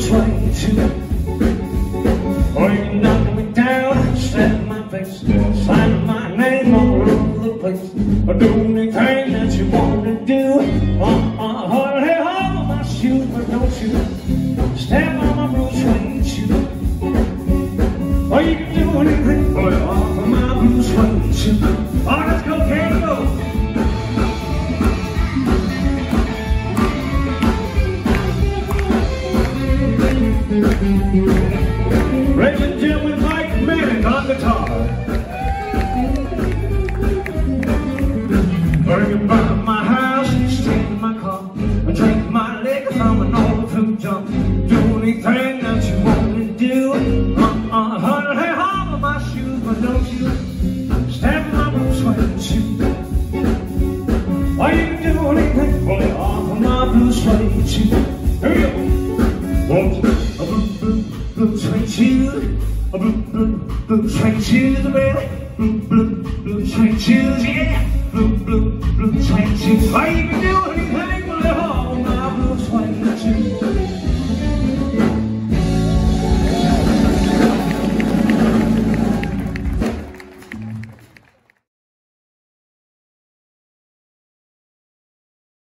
too. Or you knock me down, slap my face, sign my name all over the place. Or do anything that you want to do. Uh, uh, hold, hey, hold my shoes, but don't you step on my blue suede shoe. Or you can do anything but off of my blue suede shoe. Raymond Jim with Mike Manic on guitar. Burning by my house, stay in my car. I drink my liquor from an old fruit jump. Do anything that you want to do. Uh-uh, honey, hey, hobble my shoes, but don't you in my blue suede shoe. Why you do anything, pull it off of my blue suede shoe train shoes, blue blue blue train shoes, baby, blue blue blue train shoes, yeah, blue blue blue train shoes. I even do anything but live on my blue train shoes.